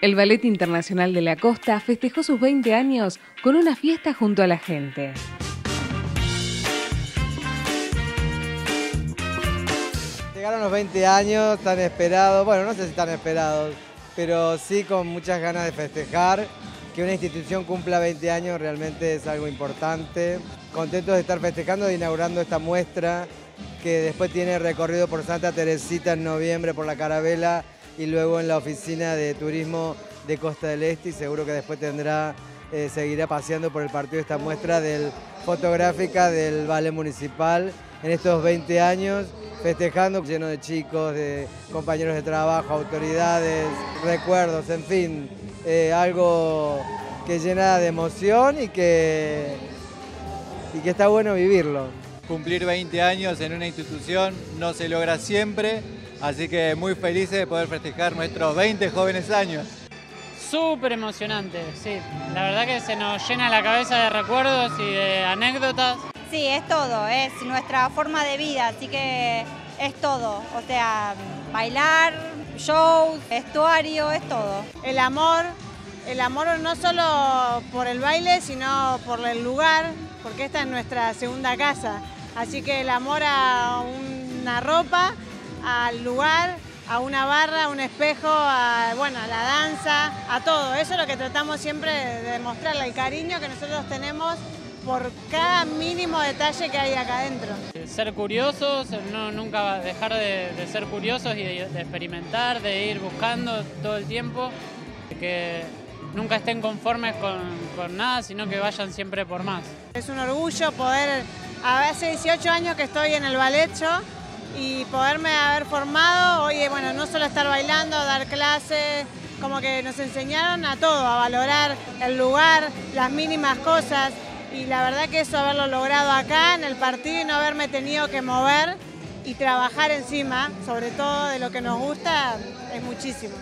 El Ballet Internacional de la Costa festejó sus 20 años con una fiesta junto a la gente. Llegaron los 20 años tan esperados, bueno, no sé si tan esperados, pero sí con muchas ganas de festejar. Que una institución cumpla 20 años realmente es algo importante. Contentos de estar festejando e inaugurando esta muestra que después tiene recorrido por Santa Teresita en noviembre por la Carabela y luego en la oficina de turismo de Costa del Este y seguro que después tendrá, eh, seguirá paseando por el partido esta muestra del, fotográfica del Ballet Municipal en estos 20 años, festejando lleno de chicos, de compañeros de trabajo, autoridades, recuerdos, en fin, eh, algo que llena de emoción y que, y que está bueno vivirlo. Cumplir 20 años en una institución no se logra siempre, Así que muy felices de poder festejar nuestros 20 jóvenes años. Súper emocionante, sí. La verdad que se nos llena la cabeza de recuerdos y de anécdotas. Sí, es todo, es nuestra forma de vida, así que es todo. O sea, bailar, shows, vestuario, es todo. El amor, el amor no solo por el baile, sino por el lugar, porque esta es nuestra segunda casa. Así que el amor a una ropa al lugar, a una barra, a un espejo, a, bueno, a la danza, a todo. Eso es lo que tratamos siempre de demostrarle, el cariño que nosotros tenemos por cada mínimo detalle que hay acá adentro. Ser curiosos, no, nunca dejar de, ser curiosos y de, experimentar, de ir buscando todo el tiempo, que nunca estén conformes con, con, nada, sino que vayan siempre por más. Es un orgullo poder, hace 18 años que estoy en el ballet y poderme haber formado, oye, bueno, no solo estar bailando, dar clases, como que nos enseñaron a todo, a valorar el lugar, las mínimas cosas y la verdad que eso haberlo logrado acá en el partido y no haberme tenido que mover y trabajar encima, sobre todo de lo que nos gusta, es muchísimo.